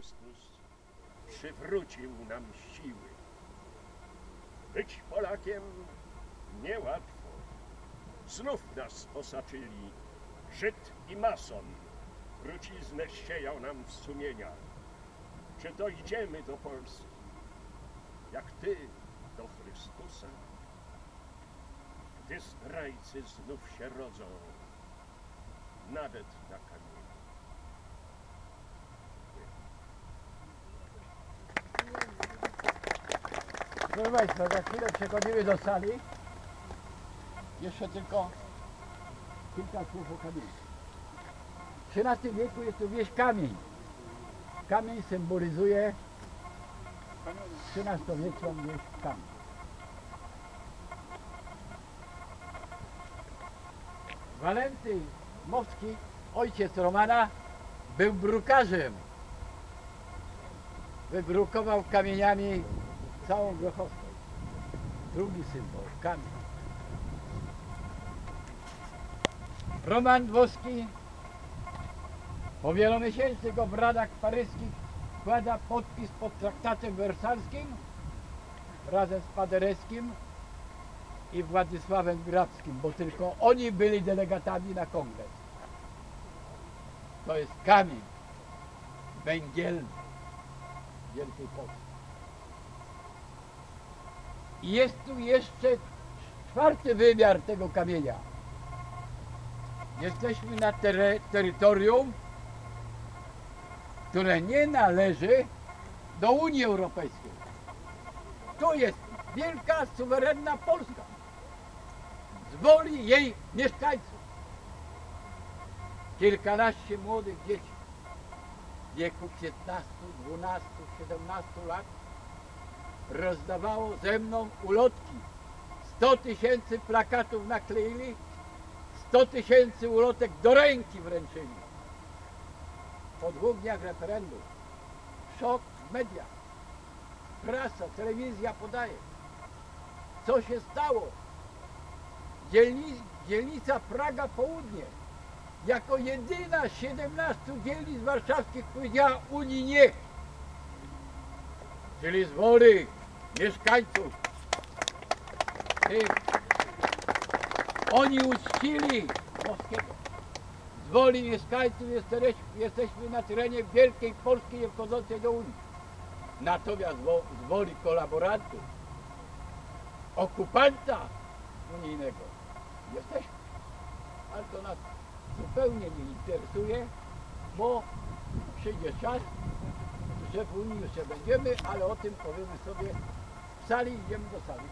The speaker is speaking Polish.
Chrystus przywrócił nam siły. Być Polakiem niełatwo. Znów nas osaczyli Żyd i mason. Truciznę sieją nam w sumieniach. Czy dojdziemy do Polski, jak Ty do Chrystusa? Gdy zdrajcy znów się rodzą, nawet na kamieniu. Proszę Państwa, za chwilę przechodzimy do sali. Jeszcze tylko kilka słów o kamieniu. W XIII wieku jest tu wieś kamień. Kamień symbolizuje XIII-wieczną wieś kamień. Walenty Mowski, ojciec Romana, był brukarzem. Wybrukował kamieniami całą Grochowską. Drugi symbol, kamień. Roman Dworski po wielomiesięcznych obradach paryskich składa podpis pod traktatem wersalskim razem z Paderewskim i Władysławem Grabskim, bo tylko oni byli delegatami na kongres. To jest kamień węgielny Wielkiej Polski. Jest tu jeszcze czwarty wymiar tego kamienia. Jesteśmy na tere, terytorium, które nie należy do Unii Europejskiej. To jest wielka, suwerenna Polska. Z woli jej mieszkańców. Kilkanaście młodych dzieci w wieku 15, 12, 17 lat rozdawało ze mną ulotki. 100 tysięcy plakatów nakleili, 100 tysięcy ulotek do ręki wręczyli. Po dwóch dniach referendum, szok w mediach, prasa, telewizja podaje. Co się stało? Dzielni, dzielnica Praga Południe jako jedyna z 17 dzielnic warszawskich powiedziała Unii nie. Czyli z woli mieszkańców tych oni uczcili Moskiego. Z woli mieszkańców jesteś, jesteśmy na terenie Wielkiej Polski nie wchodzącej do Unii. Natomiast z woli kolaborantów, okupanta unijnego jesteśmy. Ale to nas zupełnie nie interesuje, bo przyjdzie czas, że w Unii jeszcze będziemy, ale o tym powiemy sobie w sali, idziemy do sali.